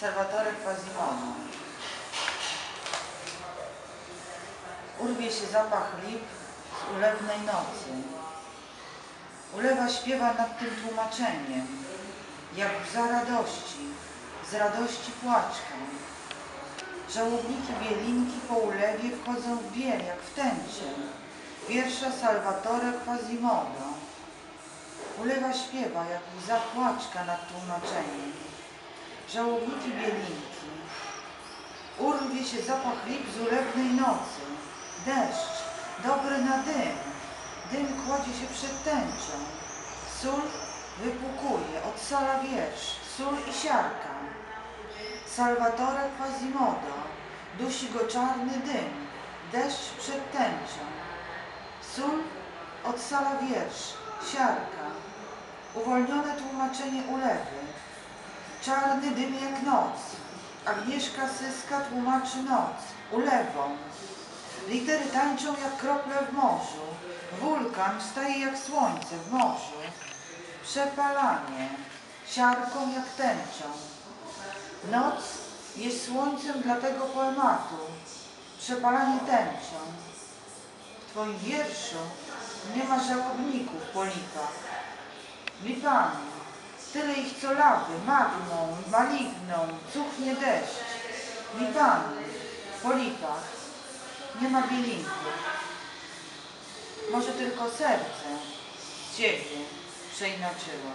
Salvatore Quasimodo. Urwie się zapach lip z ulewnej nocy. Ulewa śpiewa nad tym tłumaczeniem, jak za radości, z radości płaczką. Żałowniki bielinki po ulewie wchodzą w biel, jak w tęcie. Wiersza Salvatore Quasimodo. Ulewa śpiewa, jak łza płaczka nad tłumaczeniem. Żałowniki bielinki. Urwie się zapach lip z ulewnej nocy. Deszcz, dobry na dym. Dym kładzie się przed tęczą. Sól wypukuje, odsala wiersz. Sól i siarka. Salvatore Quasimodo. Dusi go czarny dym. Deszcz przed tęczą. Sól odsala wiersz. Siarka. Uwolnione tłumaczenie ulewy. Czarny dym jak noc. Agnieszka Syska tłumaczy noc. Ulewą. Litery tańczą jak krople w morzu. Wulkan wstaje jak słońce w morzu. Przepalanie. Siarką jak tęczą. Noc jest słońcem dla tego poematu. Przepalanie tęczą. W Twoim wierszu nie ma żałobników po lipach. Lipami. Tyle ich co lawy, magną, maligną, cuchnie deszcz. Lipami. Po lipach. Nie ma bielinków. Może tylko serce Ciebie przeinaczyło.